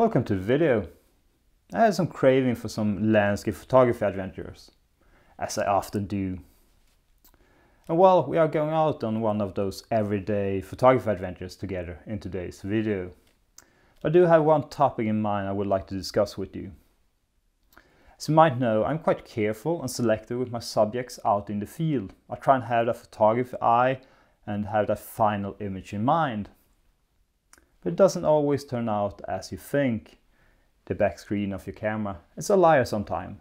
Welcome to the video. I had some craving for some landscape photography adventures, as I often do. And well, we are going out on one of those everyday photography adventures together in today's video. I do have one topic in mind I would like to discuss with you. As you might know, I'm quite careful and selective with my subjects out in the field. I try and have that photography eye and have that final image in mind. But it doesn't always turn out as you think. The back screen of your camera is a liar sometime.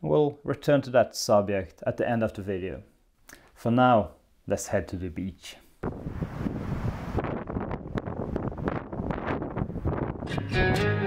We'll return to that subject at the end of the video. For now, let's head to the beach.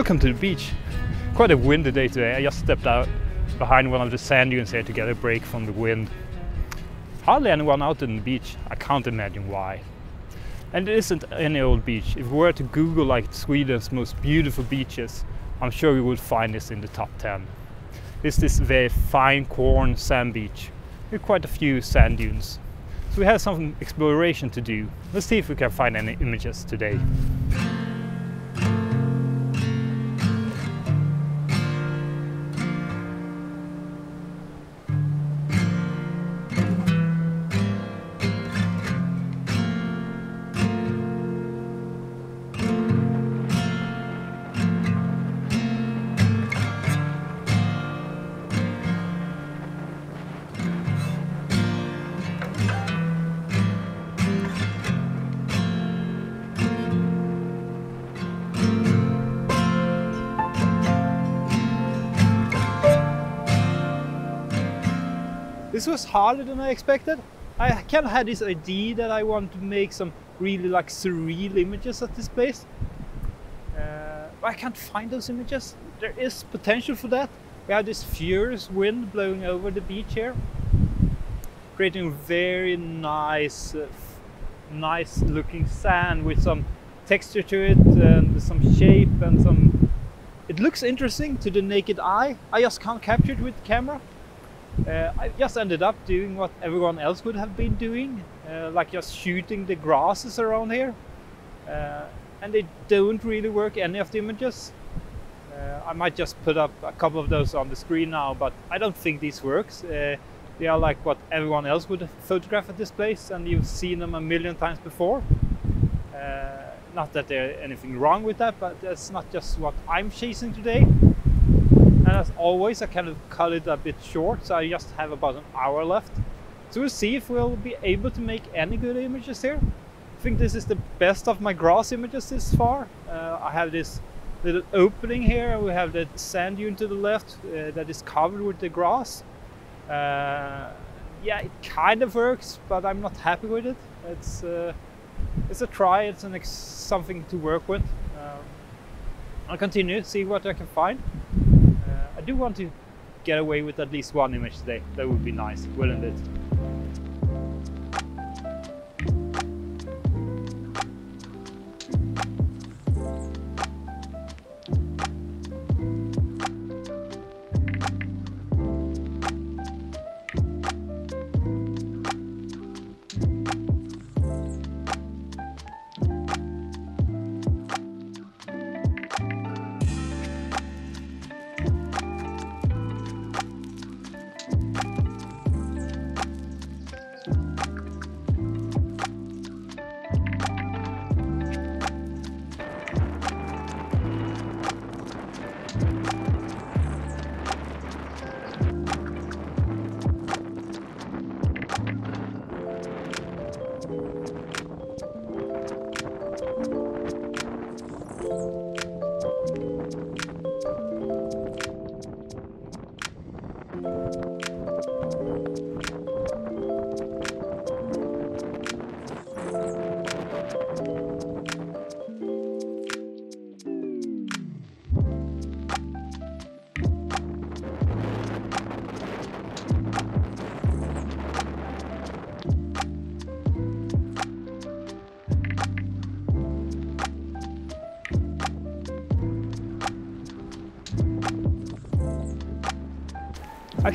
Welcome to the beach. Quite a windy day today. I just stepped out behind one of the sand dunes here to get a break from the wind. Hardly anyone out on the beach. I can't imagine why. And it isn't any old beach. If we were to Google like Sweden's most beautiful beaches, I'm sure we would find this in the top 10. It's this very fine corn sand beach with quite a few sand dunes. So we have some exploration to do. Let's see if we can find any images today. This was harder than I expected. I kind of had this idea that I want to make some really like surreal images at this place. Uh, I can't find those images. There is potential for that. We have this furious wind blowing over the beach here, creating very nice, uh, nice looking sand with some texture to it and some shape and some. It looks interesting to the naked eye. I just can't capture it with camera. Uh, I just ended up doing what everyone else would have been doing, uh, like just shooting the grasses around here. Uh, and they don't really work any of the images. Uh, I might just put up a couple of those on the screen now, but I don't think these works. Uh, they are like what everyone else would photograph at this place, and you've seen them a million times before. Uh, not that there's anything wrong with that, but that's not just what I'm chasing today. And as always, I kind of cut it a bit short, so I just have about an hour left. So we'll see if we'll be able to make any good images here. I think this is the best of my grass images this far. Uh, I have this little opening here, we have the sand dune to the left uh, that is covered with the grass. Uh, yeah, it kind of works, but I'm not happy with it. It's uh, it's a try, it's an something to work with. Um, I'll continue, see what I can find. Do want to get away with at least one image today. That would be nice, wouldn't it? うん。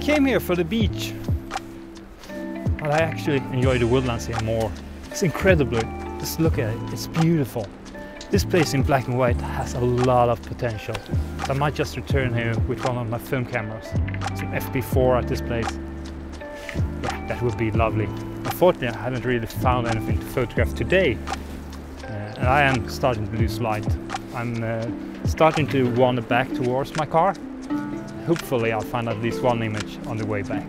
Came here for the beach, but I actually enjoy the woodlands here more. It's incredible. Just look at it. It's beautiful. This place in black and white has a lot of potential. So I might just return here with one of my film cameras. Some FP4 at this place. Yeah, that would be lovely. Unfortunately, I haven't really found anything to photograph today. Uh, and I am starting to lose light. I'm uh, starting to wander back towards my car. Hopefully I'll find at least one image on the way back.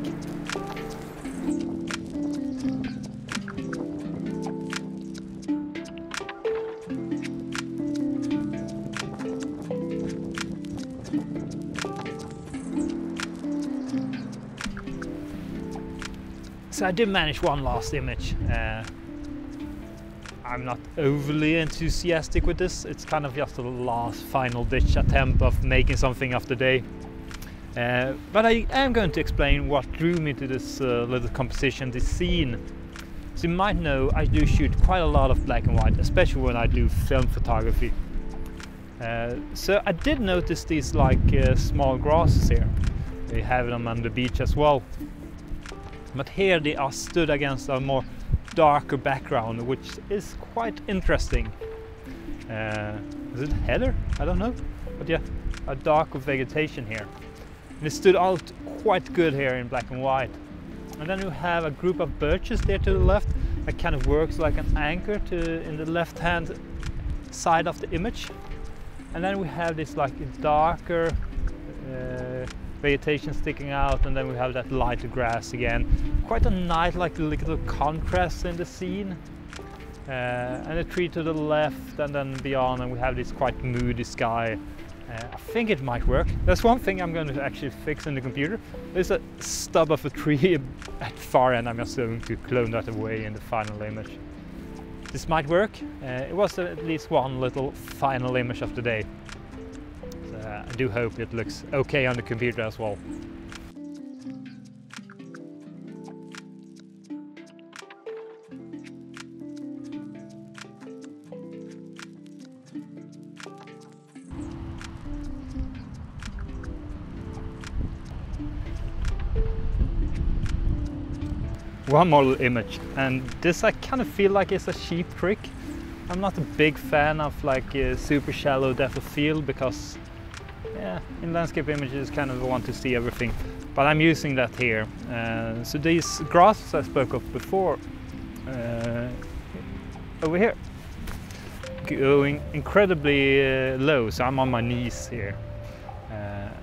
So I did manage one last image. Uh, I'm not overly enthusiastic with this. It's kind of just a last final ditch attempt of making something of the day. Uh, but I am going to explain what drew me to this uh, little composition, this scene. So you might know I do shoot quite a lot of black and white, especially when I do film photography. Uh, so I did notice these like uh, small grasses here. We have them on the beach as well. But here they are stood against a more darker background, which is quite interesting. Uh, is it heather? I don't know. But yeah, a darker vegetation here. And it stood out quite good here in black and white. And then you have a group of birches there to the left that kind of works like an anchor to in the left hand side of the image. And then we have this like darker uh, vegetation sticking out and then we have that lighter grass again. Quite a nice like little contrast in the scene. Uh, and a tree to the left and then beyond and we have this quite moody sky uh, I think it might work. There's one thing I'm going to actually fix in the computer. There's a stub of a tree at far end. I'm just going to clone that away in the final image. This might work. Uh, it was at least one little final image of the day. So, uh, I do hope it looks okay on the computer as well. One model image and this I kind of feel like it's a cheap trick. I'm not a big fan of like a super shallow depth of field because yeah, in landscape images kind of want to see everything but I'm using that here. Uh, so these grasses I spoke of before uh, over here going incredibly uh, low so I'm on my knees here uh,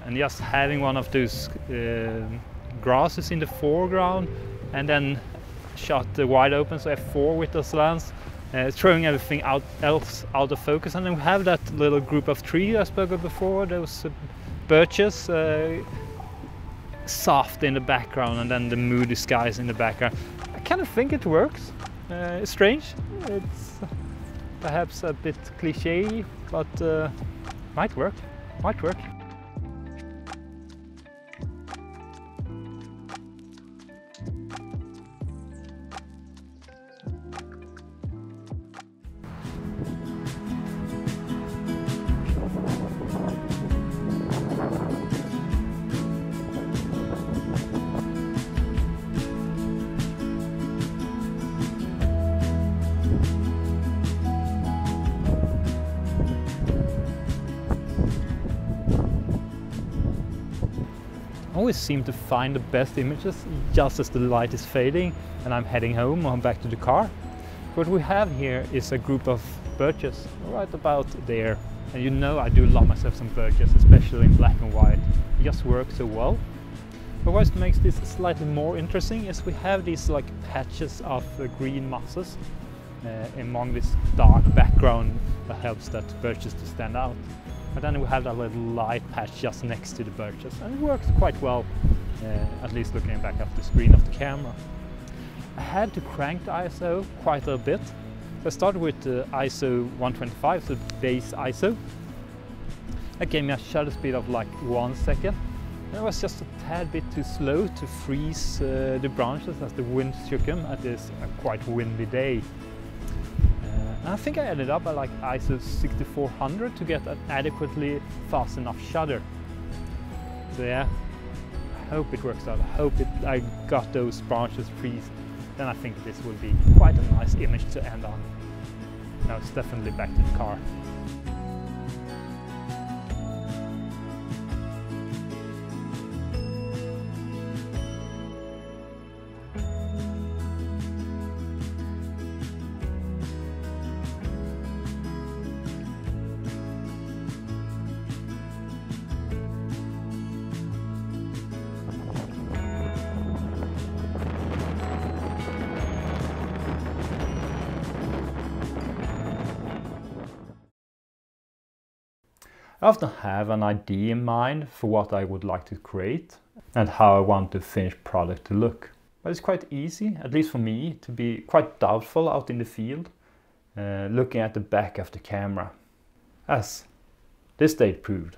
and just having one of those uh, grasses in the foreground and then shot the wide open, so f4 with the lens, uh, throwing everything out, else out of focus. And then we have that little group of trees I spoke of before, those uh, birches, uh, soft in the background, and then the moody skies in the background. I kind of think it works. Uh, it's strange. It's perhaps a bit cliche, but uh, might work. Might work. Always seem to find the best images just as the light is fading and I'm heading home or back to the car. What we have here is a group of birches right about there. And you know I do love myself some birches, especially in black and white. It just works so well. But what makes this slightly more interesting is we have these like patches of uh, green mosses uh, among this dark background that helps that birches to stand out. But then we have that little light patch just next to the birches and it works quite well, uh, at least looking back at the screen of the camera. I had to crank the ISO quite a bit. So I started with the ISO 125, so base ISO. That gave me a shutter speed of like one second. And it was just a tad bit too slow to freeze uh, the branches as the wind shook them at this uh, quite windy day. I think I ended up at like ISO 6400 to get an adequately fast enough shutter. So yeah, I hope it works out. I hope it, I got those branches freeze. Then I think this will be quite a nice image to end on. Now it's definitely back to the car. I often have an idea in mind for what I would like to create and how I want the finished product to look. But it's quite easy, at least for me, to be quite doubtful out in the field, uh, looking at the back of the camera. As this date proved,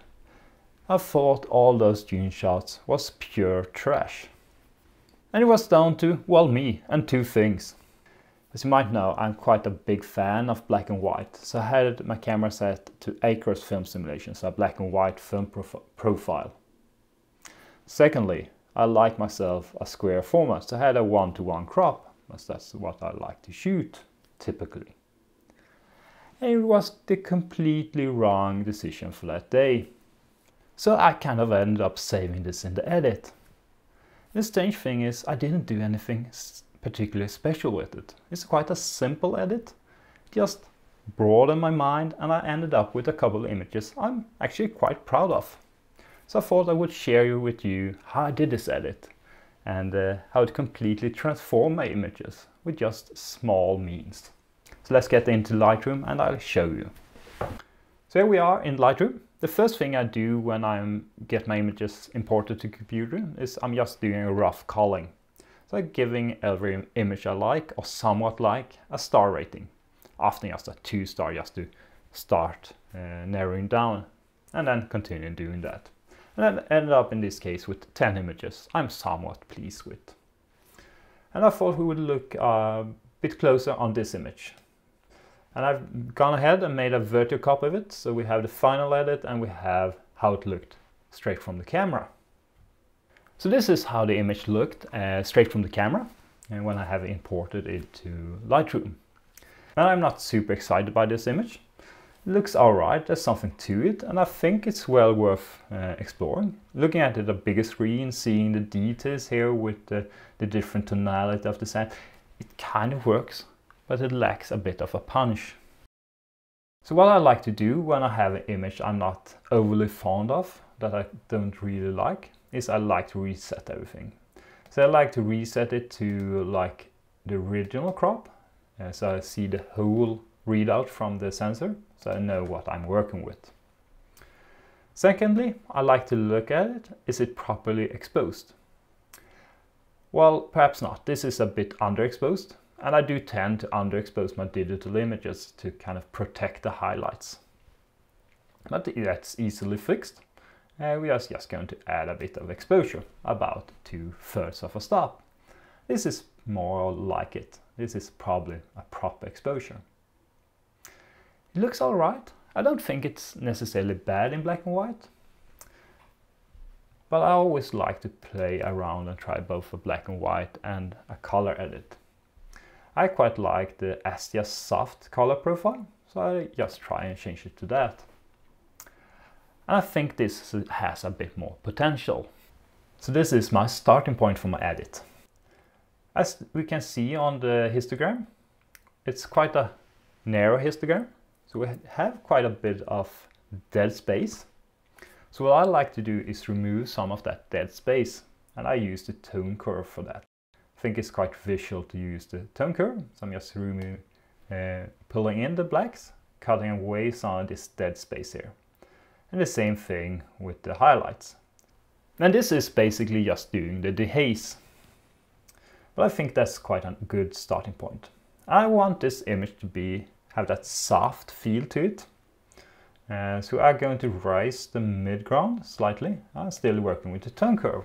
I thought all those June shots was pure trash. And it was down to, well, me and two things. As you might know, I'm quite a big fan of black and white, so I had my camera set to Acros film simulation, so a black and white film prof profile. Secondly, I like myself a square format, so I had a one-to-one -one crop, as that's what I like to shoot, typically. And it was the completely wrong decision for that day. So I kind of ended up saving this in the edit. The strange thing is I didn't do anything particularly special with it. It's quite a simple edit, just broadened my mind and I ended up with a couple of images I'm actually quite proud of. So I thought I would share with you how I did this edit and uh, how it completely transformed my images with just small means. So let's get into Lightroom and I'll show you. So here we are in Lightroom. The first thing I do when I get my images imported to computer is I'm just doing a rough culling. So giving every image I like or somewhat like a star rating. Often just a two star just to start uh, narrowing down and then continue doing that. And then ended up in this case with 10 images I'm somewhat pleased with. And I thought we would look a bit closer on this image. And I've gone ahead and made a vertical copy of it. So we have the final edit and we have how it looked straight from the camera. So this is how the image looked uh, straight from the camera and when I have imported it to Lightroom. And I'm not super excited by this image. It looks alright, there's something to it and I think it's well worth uh, exploring. Looking at it a bigger screen, seeing the details here with the, the different tonality of the sand, it kind of works, but it lacks a bit of a punch. So what I like to do when I have an image I'm not overly fond of, that I don't really like, is I like to reset everything. So I like to reset it to like the original crop. Uh, so I see the whole readout from the sensor, so I know what I'm working with. Secondly, I like to look at it. Is it properly exposed? Well, perhaps not. This is a bit underexposed. And I do tend to underexpose my digital images to kind of protect the highlights. But that's easily fixed uh, we are just going to add a bit of exposure, about two thirds of a stop. This is more like it. This is probably a proper exposure. It looks alright. I don't think it's necessarily bad in black and white. But I always like to play around and try both a black and white and a color edit. I quite like the Astia soft color profile, so I just try and change it to that. And I think this has a bit more potential. So this is my starting point for my edit. As we can see on the histogram, it's quite a narrow histogram. So we have quite a bit of dead space. So what I like to do is remove some of that dead space and I use the tone curve for that. I think it's quite visual to use the tone curve. So I'm just remove, uh, pulling in the blacks, cutting away some of this dead space here. And the same thing with the highlights. And this is basically just doing the dehaze. But I think that's quite a good starting point. I want this image to be have that soft feel to it. Uh, so I'm going to raise the midground slightly. I'm still working with the tone curve.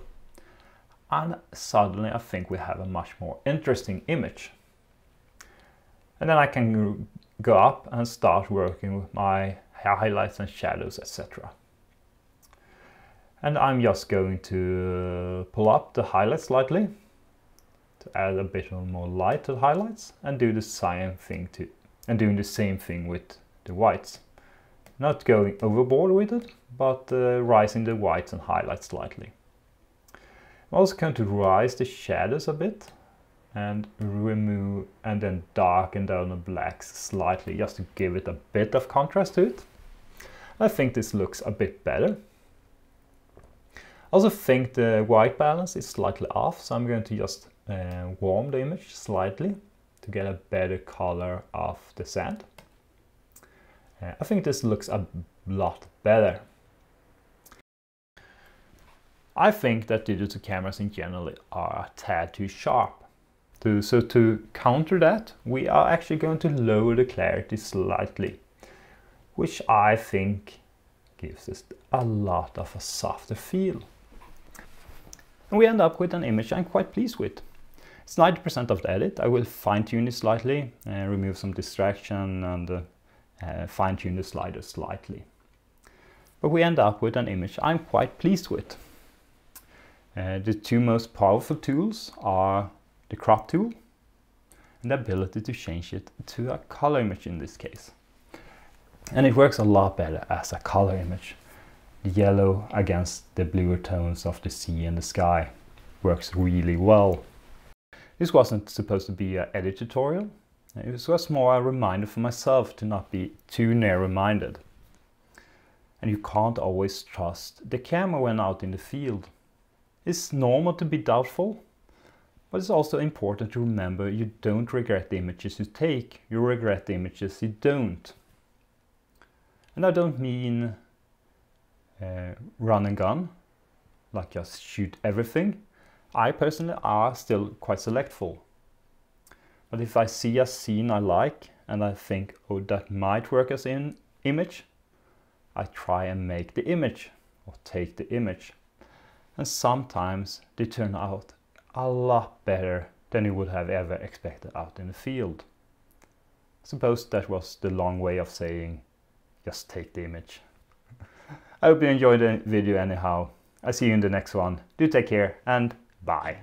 And suddenly I think we have a much more interesting image. And then I can go up and start working with my highlights and shadows, etc. And I'm just going to pull up the highlights slightly to add a bit more light to the highlights and do the same thing to and doing the same thing with the whites. Not going overboard with it, but uh, rising the whites and highlights slightly. I'm also going to rise the shadows a bit and remove and then darken down the blacks slightly just to give it a bit of contrast to it. I think this looks a bit better. I also think the white balance is slightly off, so I'm going to just uh, warm the image slightly to get a better color of the sand. Uh, I think this looks a lot better. I think that digital cameras in general are a tad too sharp. So to counter that, we are actually going to lower the clarity slightly, which I think gives us a lot of a softer feel. And we end up with an image I'm quite pleased with. It's 90% of the edit. I will fine tune it slightly, uh, remove some distraction and uh, uh, fine tune the sliders slightly. But we end up with an image I'm quite pleased with. Uh, the two most powerful tools are the crop tool and the ability to change it to a color image in this case. And it works a lot better as a color image. The yellow against the bluer tones of the sea and the sky works really well. This wasn't supposed to be an edit tutorial. It was more a reminder for myself to not be too narrow-minded. And you can't always trust the camera when out in the field. It's normal to be doubtful, but it's also important to remember you don't regret the images you take, you regret the images you don't. And I don't mean uh, run and gun, like just shoot everything. I personally are still quite selectful. But if I see a scene I like and I think, oh, that might work as an image, I try and make the image or take the image. And sometimes they turn out a lot better than you would have ever expected out in the field. Suppose that was the long way of saying just take the image. I hope you enjoyed the video anyhow. I see you in the next one. Do take care and bye.